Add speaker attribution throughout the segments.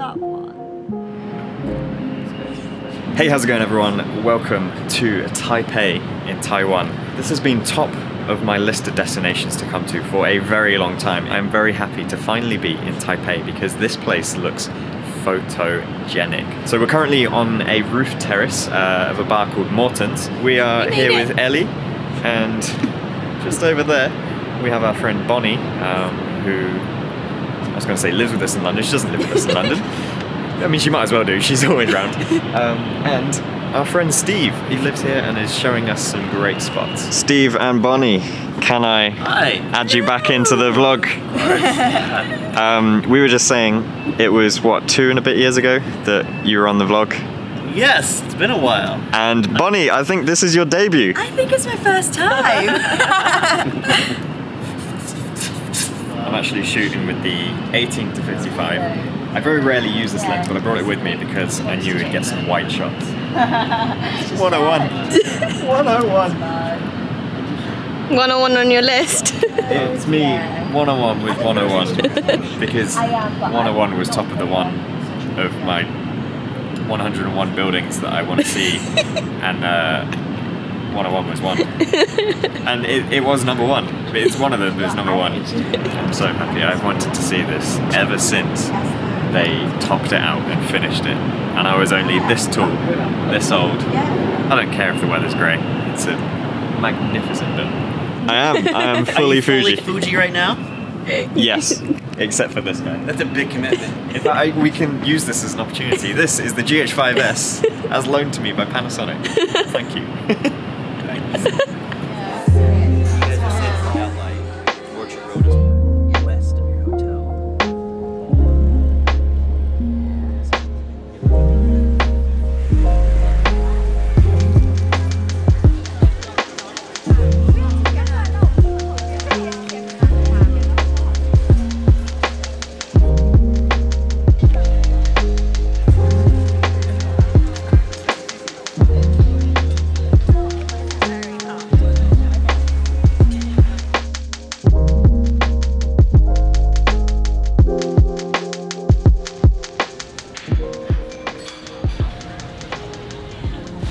Speaker 1: that one. Hey, how's it going, everyone? Welcome to Taipei in Taiwan. This has been top of my list of destinations to come to for a very long time. I'm very happy to finally be in Taipei because this place looks photogenic. So we're currently on a roof terrace uh, of a bar called Morton's. We are
Speaker 2: we
Speaker 1: here
Speaker 2: it.
Speaker 1: with Ellie and just over there we have our friend Bonnie um, who was going to say lives with us in London. She doesn't live with us in London. I mean, she might as well do. She's always around. Um, and our friend Steve, he lives here and is showing us some great spots. Steve and Bonnie, can I
Speaker 3: Hi.
Speaker 1: add you back into the vlog? Um, we were just saying it was what two and a bit years ago that you were on the vlog.
Speaker 3: Yes, it's been a while.
Speaker 1: And Bonnie, I think this is your debut.
Speaker 2: I think it's my first time.
Speaker 1: I'm actually shooting with the 18 to 55. I very rarely use this lens, but I brought it with me because I knew it'd get some wide shots. 101. 101.
Speaker 2: 101 on your list.
Speaker 1: It's me, 101 with 101. because 101 was top of the one of my 101 buildings that I want to see. and uh, 101 was one. and it, it was number one. It's one of them that's number one. I'm so happy. I've wanted to see this ever since they topped it out and finished it. And I was only this tall, this old. I don't care if the weather's grey. It's a magnificent building. I am. I am
Speaker 3: Are
Speaker 1: fully
Speaker 3: you fully
Speaker 1: Fuji.
Speaker 3: Fuji right now?
Speaker 1: Yes, except for this guy.
Speaker 3: That's a big commitment.
Speaker 1: In fact, I, we can use this as an opportunity. This is the GH5S as loaned to me by Panasonic. Thank you.
Speaker 3: Hotel.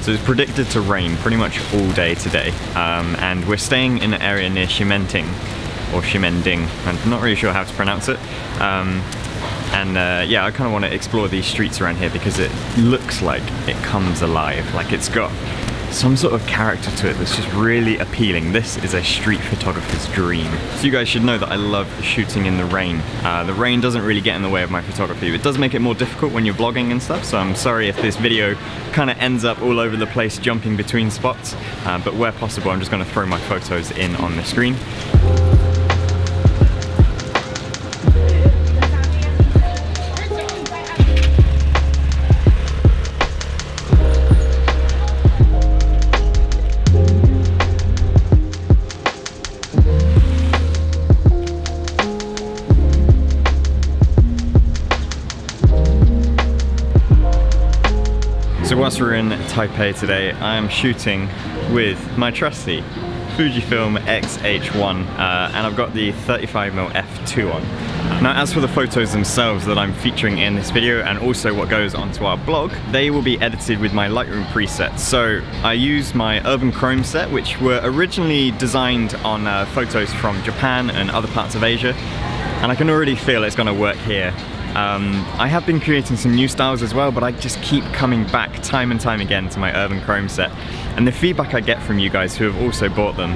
Speaker 1: So it's predicted to rain pretty much all day today, um, and we're staying in an area near Shimenting, or Shimending. I'm not really sure how to pronounce it. Um, and uh, yeah, I kind of want to explore these streets around here because it looks like it comes alive. Like it's got some sort of character to it that's just really appealing. This is a street photographer's dream. So you guys should know that I love shooting in the rain. Uh, the rain doesn't really get in the way of my photography. It does make it more difficult when you're vlogging and stuff, so I'm sorry if this video kind of ends up all over the place jumping between spots, uh, but where possible I'm just going to throw my photos in on the screen. Whilst we're in Taipei today, I am shooting with my trusty Fujifilm X-H1 uh, and I've got the 35mm f2 on. Now as for the photos themselves that I'm featuring in this video and also what goes onto our blog, they will be edited with my Lightroom presets. So I use my Urban Chrome set which were originally designed on uh, photos from Japan and other parts of Asia and I can already feel it's going to work here. Um, I have been creating some new styles as well, but I just keep coming back time and time again to my Urban Chrome set. And the feedback I get from you guys who have also bought them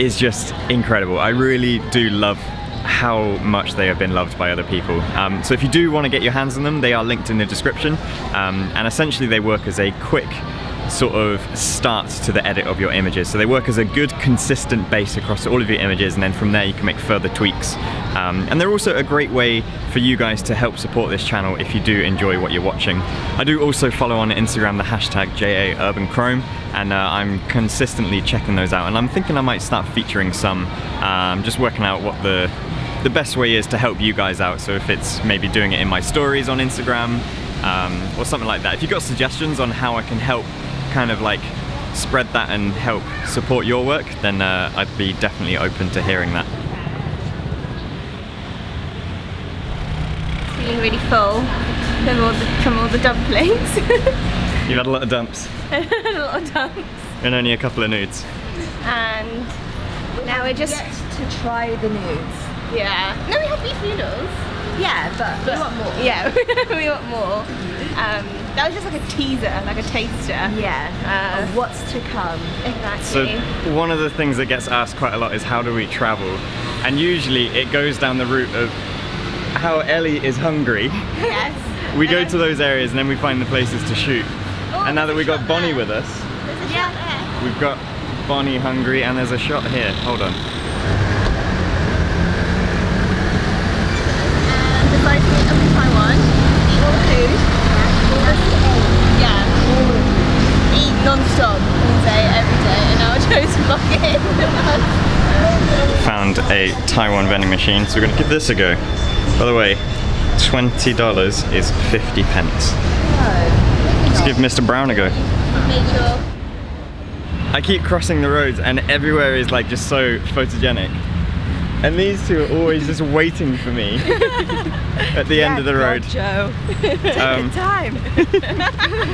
Speaker 1: is just incredible. I really do love how much they have been loved by other people. Um, so if you do want to get your hands on them, they are linked in the description. Um, and essentially they work as a quick sort of start to the edit of your images. So they work as a good consistent base across all of your images and then from there you can make further tweaks. Um, and they're also a great way for you guys to help support this channel if you do enjoy what you're watching. I do also follow on Instagram the hashtag JAUrbanChrome and uh, I'm consistently checking those out and I'm thinking I might start featuring some, um, just working out what the the best way is to help you guys out. So if it's maybe doing it in my stories on Instagram um, or something like that. If you've got suggestions on how I can help kind of like spread that and help support your work, then uh, I'd be definitely open to hearing that.
Speaker 2: Feeling really full from all the, from all the dumplings.
Speaker 1: You've had a lot of dumps
Speaker 4: a lot of dumps.
Speaker 1: and only a couple of nudes.
Speaker 4: And now we're just,
Speaker 2: to try the nudes.
Speaker 4: yeah. No, we had beef noodles.
Speaker 2: Yeah, but, we want more.
Speaker 4: Yeah, we want more. Um, that was just like a teaser, like a taster.
Speaker 2: Yeah.
Speaker 4: Uh,
Speaker 2: of what's to come.
Speaker 4: Exactly.
Speaker 1: So one of the things that gets asked quite a lot is how do we travel? And usually it goes down the route of how Ellie is hungry.
Speaker 4: yes.
Speaker 1: We go to those areas and then we find the places to shoot.
Speaker 4: Oh,
Speaker 1: And now that we've got Bonnie
Speaker 4: there.
Speaker 1: with us,
Speaker 4: There's a shot there.
Speaker 1: we've got Bonnie hungry and there's a shot here. Hold on.
Speaker 4: And decided to meet up in Taiwan, eat all the food. Yeah. Eat non-stop all day, every day, and now I chose vlogging.
Speaker 1: Found a Taiwan vending machine, so we're gonna give this a go. By the way, $20 is 50 pence. Let's give Mr. Brown a go. I keep crossing the roads and everywhere is like just so photogenic. And these two are always just waiting for me at the end of the road.
Speaker 2: Joe.
Speaker 1: Um,
Speaker 2: Time.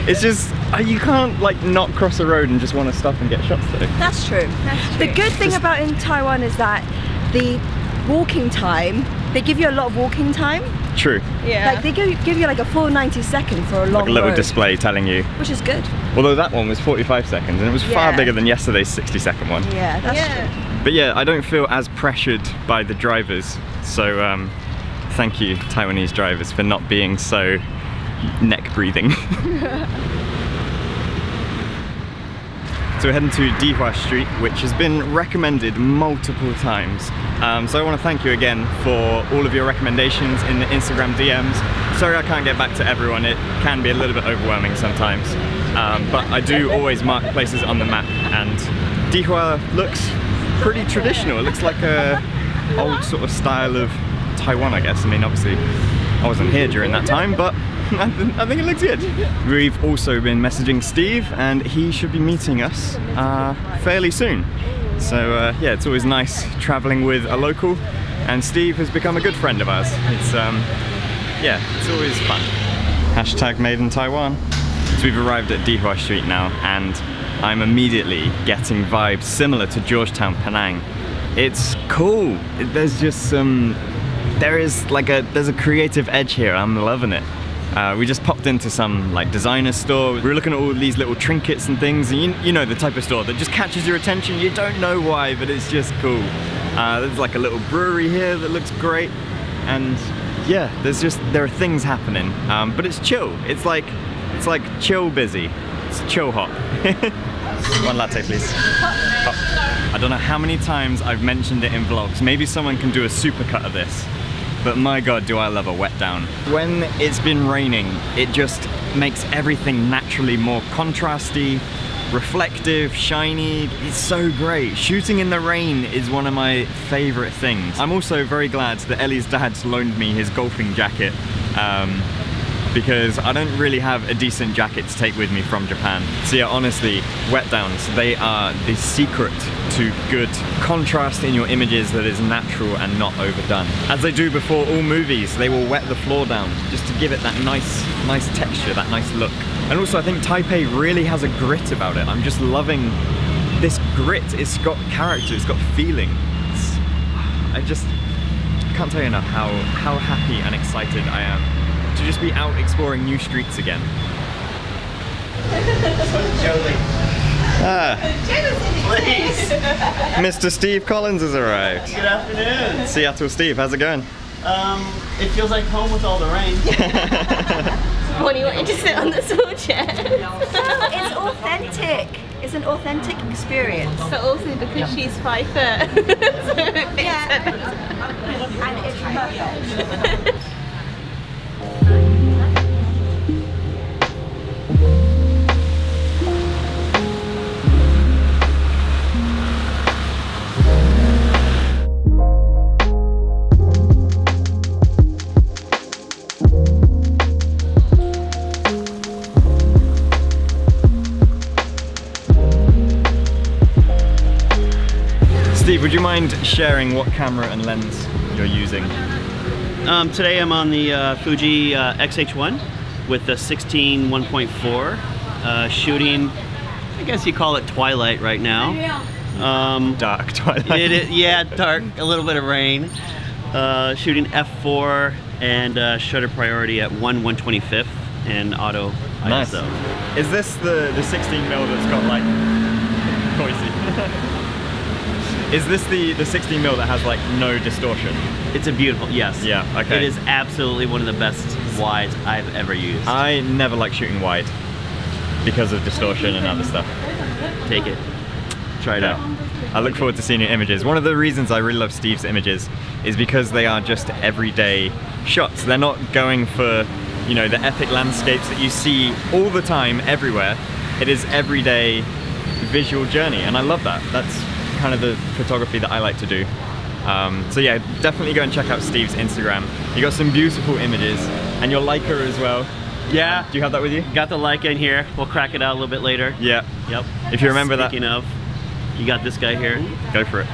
Speaker 1: it's just, uh, you can't like not cross a road and just want to stop and get shots though.
Speaker 2: That's true.
Speaker 4: That's
Speaker 2: The good thing about in Taiwan is that the walking time, they give you a lot of walking time.
Speaker 1: True.
Speaker 4: Yeah.
Speaker 2: Like they give, give you like a full 90 seconds for a long
Speaker 1: Like a little
Speaker 2: road,
Speaker 1: display telling you.
Speaker 2: which is good.
Speaker 1: Although that one was 45 seconds and it was far bigger than yesterday's 60 second one.
Speaker 2: Yeah, that's
Speaker 4: yeah.
Speaker 1: But yeah, I don't feel as pressured by the drivers. So um, thank you, Taiwanese drivers, for not being so neck breathing. so we're heading to Dihua Street, which has been recommended multiple times. Um, so I want to thank you again for all of your recommendations in the Instagram DMs. Sorry I can't get back to everyone, it can be a little bit overwhelming sometimes. Um, but I do always mark places on the map and Dihua looks pretty traditional. It looks like a old sort of style of Taiwan, I guess. I mean, obviously, I wasn't here during that time, but I, th- I think it looks good. We've also been messaging Steve, and he should be meeting us uh, fairly soon. So uh, yeah, it's always nice traveling with a local, and Steve has become a good friend of ours. It's um, yeah, it's always fun. Hashtag made in Taiwan. So we've arrived at Dihua Street now, and I'm immediately getting vibes similar to Georgetown, Penang. It's cool. There's just some, there is like a, there's a creative edge here. I'm loving it. Uh, we just popped into some like designer store. We were looking at all these little trinkets and things, and you, you know the type of store that just catches your attention. You don't know why, but it's just cool. Uh, there's like a little brewery here that looks great, and yeah, there's just there are things happening. Um, but it's chill. It's like it's like chill busy. It's chill hop. One latte, please. Hop. I don't know how many times I've mentioned it in vlogs. Maybe someone can do a supercut of this. But my god, do I love a wet down. When it's been raining, it just makes everything naturally more contrasty, reflective, shiny. It's so great. Shooting in the rain is one of my favorite things. I'm also very glad that Ellie's dad's loaned me his golfing jacket. Um, because I don't really have a decent jacket to take with me from Japan. So yeah, honestly, wet downs, they are the secret to good contrast in your images that is natural and not overdone. As they do before all movies, they will wet the floor down just to give it that nice, nice texture, that nice look. And also I think Taipei really has a grit about it. I'm just loving this grit. It's got character, it's got feeling. It's, I just can't tell you enough how, how happy and excited I am to just be out exploring new streets again. Ah,
Speaker 3: Please.
Speaker 1: Mr. Steve Collins has arrived.
Speaker 3: Good afternoon.
Speaker 1: Seattle Steve, how's it going?
Speaker 3: Um, it feels like home with all the rain.
Speaker 4: Bonnie wanted to sit on the tall chair.
Speaker 2: It's authentic. It's an authentic experience.
Speaker 4: but also because she's five foot.
Speaker 1: Steve, would you mind sharing what camera and lens you're using?
Speaker 3: Um, today I'm on the uh, Fuji uh, X-H1 with the 16 1.4 uh, shooting. I guess you call it twilight right now. Um,
Speaker 1: Dark twilight.
Speaker 3: it, it, yeah, dark, a little bit of rain. Uh, shooting f4 and uh, shutter priority at 1 125th and auto
Speaker 1: Nice.
Speaker 3: ISO.
Speaker 1: Is this the, the 16 mil that's got like Is this the, the 16 mil that has like no distortion?
Speaker 3: It's a beautiful, yes.
Speaker 1: Yeah, okay.
Speaker 3: It is absolutely one of the best wides I've ever used.
Speaker 1: I never like shooting wide because of distortion and other stuff.
Speaker 3: Take it. Try it out.
Speaker 1: I look forward to seeing your images. One of the reasons I really love Steve's images is because they are just everyday shots. They're not going for, you know, the epic landscapes that you see all the time everywhere. It is everyday visual journey and I love that. That's kind of the photography that I like to do. Um, so yeah, definitely go and check out Steve's Instagram. You got some beautiful images and your Leica as well.
Speaker 3: Yeah.
Speaker 1: Do you have that with you?
Speaker 3: Got the Leica in here. We'll crack it out a little bit later.
Speaker 1: Yeah.
Speaker 3: Yep.
Speaker 1: If you remember that-
Speaker 3: Speaking of, you got this guy here.
Speaker 1: Go for it.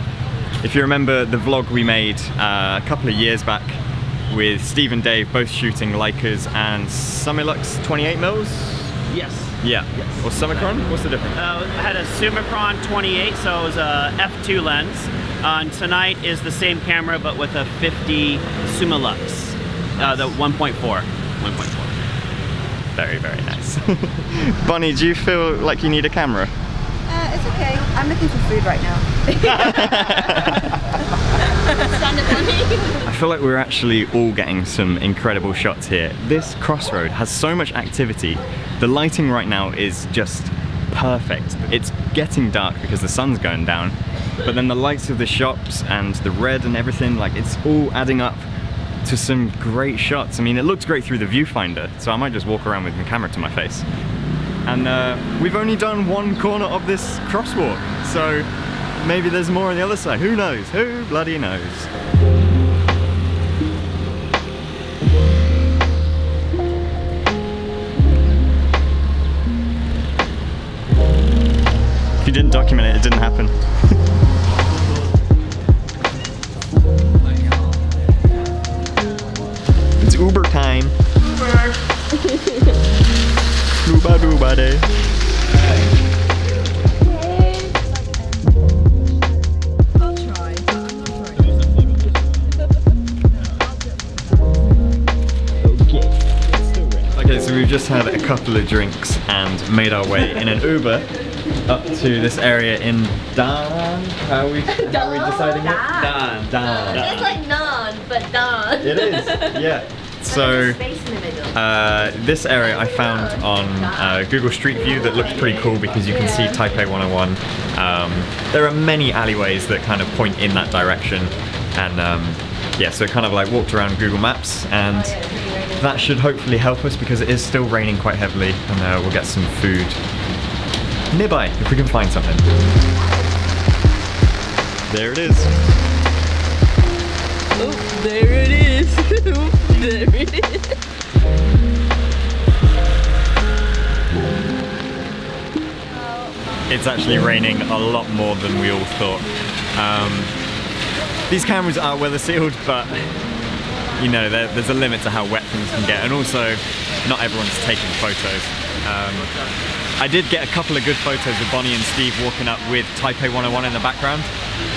Speaker 1: If you remember the vlog we made uh, a couple of years back with Steve and Dave both shooting Leicas and Summilux 28 mils?
Speaker 3: Yes.
Speaker 1: Yeah. Or Summicron? What's the difference?
Speaker 3: Uh, I had a Summicron 28, so it was a f2 lens. Uh, and tonight is the same camera, but with a 50 Summilux, uh, the 1.4. 1.4.
Speaker 1: Very, very nice. Bonnie, do you feel like you need a camera?
Speaker 2: Uh, it's okay. I'm looking for food right now.
Speaker 1: I feel like we're actually all getting some incredible shots here. This crossroad has so much activity. The lighting right now is just perfect. It's getting dark because the sun's going down, but then the lights of the shops and the red and everything, like it's all adding up to some great shots. I mean, it looks great through the viewfinder, so I might just walk around with my camera to my face. And uh, we've only done one corner of this crosswalk, so maybe there's more on the other side. Who knows? Who bloody knows? If you didn't document it, it didn't happen. just had a couple of drinks and made our way in an Uber up to this area in Dan. How are we, how are we deciding it?
Speaker 3: Done.
Speaker 1: Dan.
Speaker 4: It's like none, but done.
Speaker 1: It is, yeah. So,
Speaker 2: Space in the middle.
Speaker 1: uh, this area I found on uh, Google Street View that looked pretty cool because you can see Taipei 101. Um, there are many alleyways that kind of point in that direction, and um, yeah, so kind of like walked around Google Maps, and that should hopefully help us because it is still raining quite heavily, and uh, we'll get some food nearby if we can find something. There it is.
Speaker 4: Oh, there it is. there it is.
Speaker 1: it's actually raining a lot more than we all thought. Um, these cameras are weather sealed, but you know, there, there's a limit to how wet things can get, and also not everyone's taking photos. Um, I did get a couple of good photos of Bonnie and Steve walking up with Taipei 101 in the background.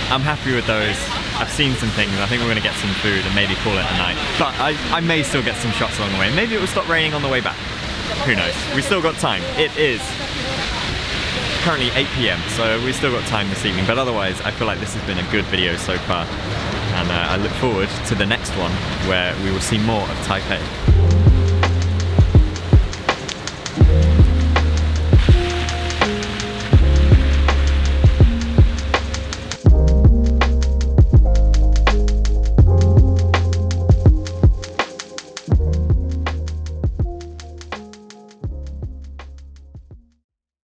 Speaker 1: I'm happy with those. I've seen some things. I think we're going to get some food and maybe call it a night. But I, I may still get some shots along the way. Maybe it will stop raining on the way back. Who knows? We still got time. It is currently 8 p.m. so we've still got time this evening but otherwise I feel like this has been a good video so far and uh, I look forward to the next one where we will see more of Taipei.